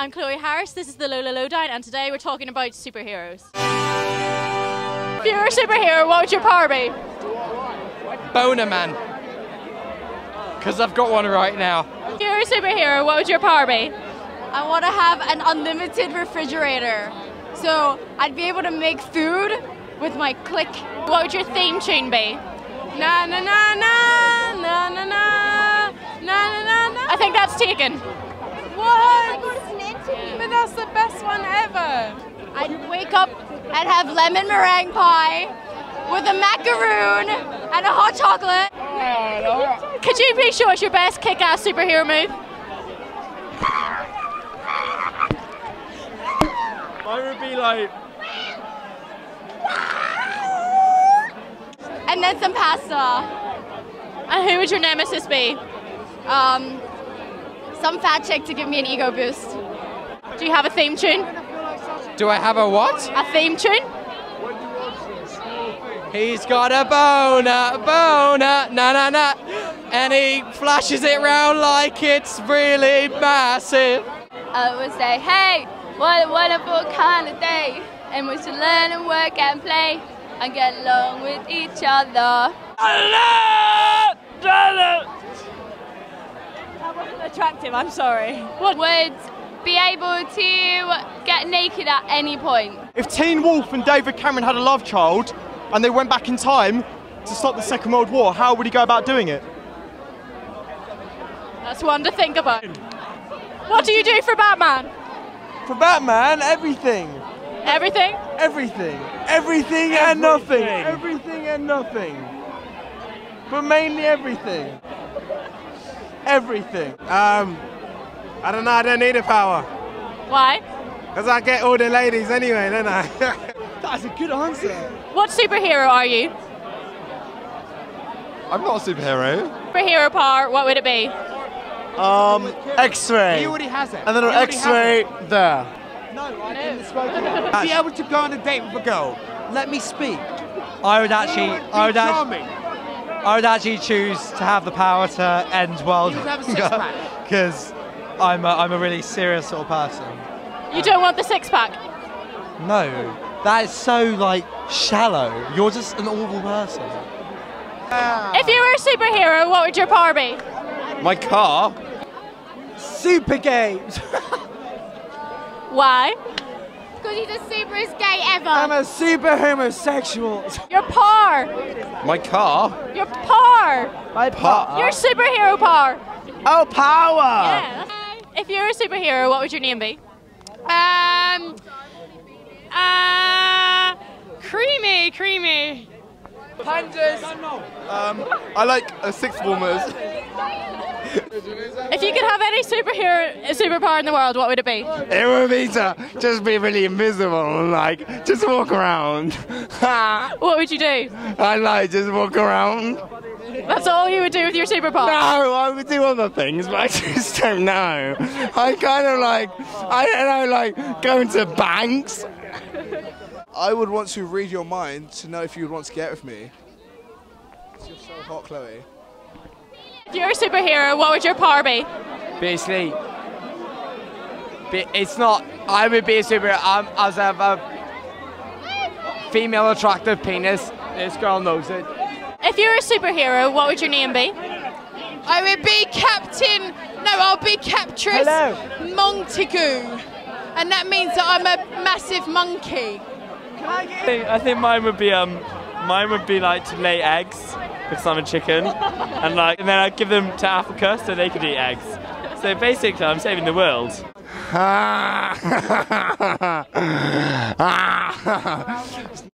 I'm Chloe Harris. This is the Lola Lowdown, and today we're talking about superheroes. If you were a superhero, what would your power be? Boner Man. Because I've got one right now. If you were a superhero, what would your power be? I want to have an unlimited refrigerator. So I'd be able to make food with my click. What would your theme tune be? Na na na na, na na na, na na na na. I think that's taken. What? But that's the best one ever. I'd wake up and have lemon meringue pie with a macaroon and a hot chocolate. Could you please show us your best kick-ass superhero move? Mine would be like And then some pasta. And who would your nemesis be? Um, some fat chick to give me an ego boost. Do you have a theme tune? Do I have a what? A theme tune? He's got a boner, boner, na na na. And he flashes it round like it's really massive. I would say, hey, what a wonderful kind of day. And we should learn and work and play and get along with each other. Allah! That wasn't attractive, I'm sorry. Would be able to get naked at any point. if Teen Wolf and David Cameron had a love child and they went back in time to stop the Second World War, how would he go about doing it? That's one to think about. What do you do for Batman? For Batman, everything. Everything? Everything. Everything and nothing. Everything and nothing. But mainly everything. Everything. Um, I don't know. I don't need a power Why? because I get all the ladies anyway, don't I? That's a good answer. What superhero are you? I'm not a superhero. Superhero power, what would it be? Um, X-ray. He already has it. And then He an already X-ray there. Be able to go on a date with a girl. Let me speak. I would actually, I would, act- Charming. I would actually choose to have the power to end world You have a six-pack. because I'm a, I'm a really serious sort of person. You don't want the six pack. No, that is so like shallow. You're just an awful person. If you were a superhero, what would your power be? My car. Super games. Why? Because he's the superest gay ever. I'm a super homosexual. Your power. My car. Your power. My Pa- Your superhero power. Oh, power! Yeah. If you were a superhero, what would your name be? Um, uh, creamy, creamy. Pandas. Um, I like uh, six formers. If you could have any superhero superpower in the world, what would it be? It would be to just be really invisible like just walk around. What would you do? I like just walk around. That's all you would do with your superpower. No, I would do other things, but I just don't know. I kind of like, I don't know, like going to banks. I would want to read your mind to know if you would want to get with me. You're so hot, Chloe. If you're a superhero, what would your power be? Basically, it's not. I would be a superhero. I'm, as I have a female attractive penis. This girl knows it. If you're a superhero, what would your name be? I would be Captain. No, I'll be Captress Montague, and that means that I'm a massive monkey. I think mine would be um, mine would be like to lay eggs because I'm a chicken, and like, and then I'd give them to Africa so they could eat eggs. So basically, I'm saving the world.